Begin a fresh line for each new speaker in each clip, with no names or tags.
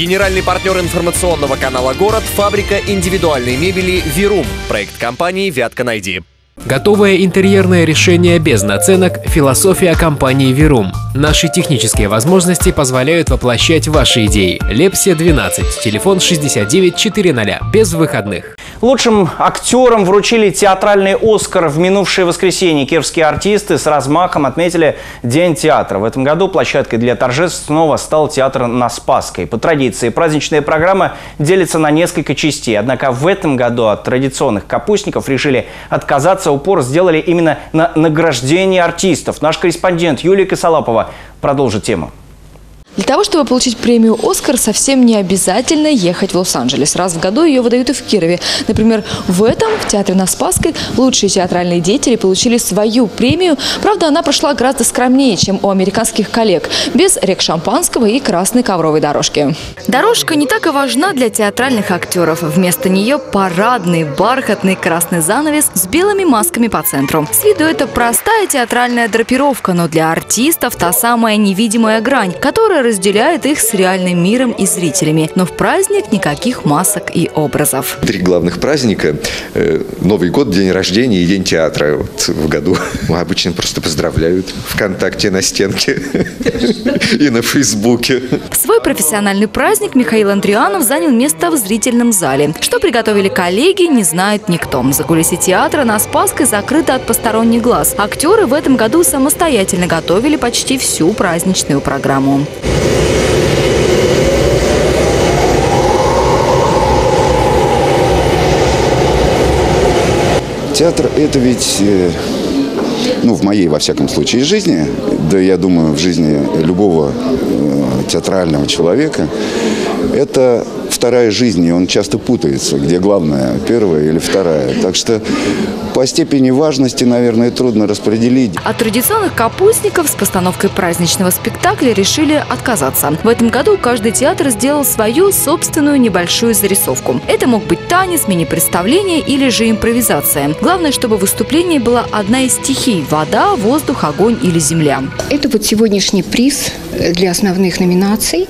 Генеральный партнер информационного канала «Город» – фабрика индивидуальной мебели «Вирум». Проект компании «Вятка найди».
Готовое интерьерное решение без наценок – философия компании «Вирум». Наши технические возможности позволяют воплощать ваши идеи. Лепсия 12, телефон 69 без выходных.
Лучшим актерам вручили театральный «Оскар». В минувшее воскресенье киевские артисты с размахом отметили День театра. В этом году площадкой для торжеств снова стал театр на Спасской. По традиции праздничная программа делится на несколько частей. Однако в этом году от традиционных капустников решили отказаться. Упор сделали именно на награждение артистов. Наш корреспондент Юлия Косолапова продолжит тему.
Для того, чтобы получить премию «Оскар», совсем не обязательно ехать в Лос-Анджелес. Раз в году ее выдают и в Кирове. Например, в этом, в Театре на Спасской, лучшие театральные деятели получили свою премию. Правда, она прошла гораздо скромнее, чем у американских коллег. Без рек шампанского и красной ковровой дорожки. Дорожка не так и важна для театральных актеров. Вместо нее парадный, бархатный красный занавес с белыми масками по центру. С виду это простая театральная драпировка, но для артистов та самая невидимая грань, которая разделяет их с реальным миром и зрителями. Но в праздник никаких масок и образов.
Три главных праздника э, – Новый год, день рождения и день театра вот в году. Обычно просто поздравляют ВКонтакте на стенке и на Фейсбуке.
Свой профессиональный праздник Михаил Андрианов занял место в зрительном зале. Что приготовили коллеги, не знает никто. За кулисы театра на Спасской закрыто от посторонних глаз. Актеры в этом году самостоятельно готовили почти всю праздничную программу.
Театр – это ведь, э, ну, в моей, во всяком случае, жизни, да я думаю, в жизни любого э, театрального человека, это вторая жизнь, и он часто путается, где главная, первая или вторая. Так что по степени важности, наверное, трудно распределить.
От традиционных капустников с постановкой праздничного спектакля решили отказаться. В этом году каждый театр сделал свою собственную небольшую зарисовку. Это мог быть танец, мини-представление или же импровизация. Главное, чтобы выступление была одна из стихий – вода, воздух, огонь или земля.
Это вот сегодняшний приз для основных номинаций.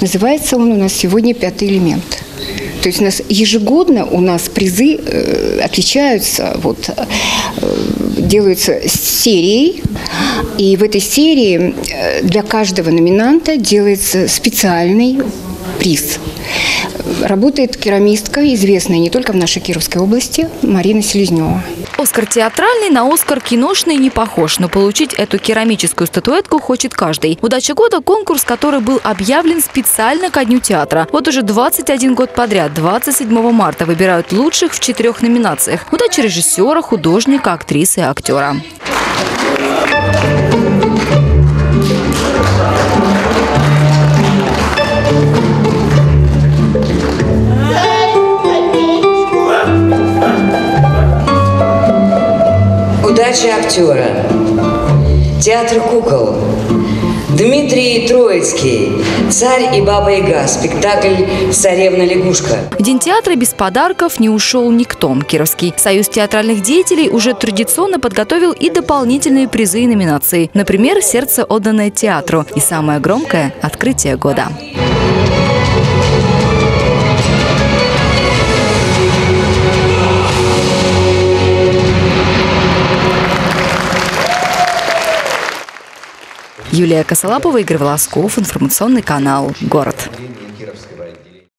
Называется он у нас сегодня «Пятый элемент». То есть у нас ежегодно у нас призы э, отличаются, вот, э, делаются серией, и в этой серии э, для каждого номинанта делается специальный приз. Работает керамистка, известная не только в нашей Кировской области, Марина Селезнева.
Оскар театральный на Оскар киношный не похож, но получить эту керамическую статуэтку хочет каждый. «Удача года» – конкурс, который был объявлен специально ко Дню театра. Вот уже 21 год подряд, 27 марта, выбирают лучших в четырех номинациях. Удача режиссера, художника, актрисы и актера.
Удача актера. Театр кукол. Дмитрий Троицкий. «Царь и Баба-Яга». Спектакль «Царевна-лягушка».
День театра без подарков не ушел никто. Кировский союз театральных деятелей уже традиционно подготовил и дополнительные призы и номинации. Например, «Сердце, отданное театру» и самое громкое – «Открытие года». Юлия Косолапова, Игорь Волосков, информационный канал «Город».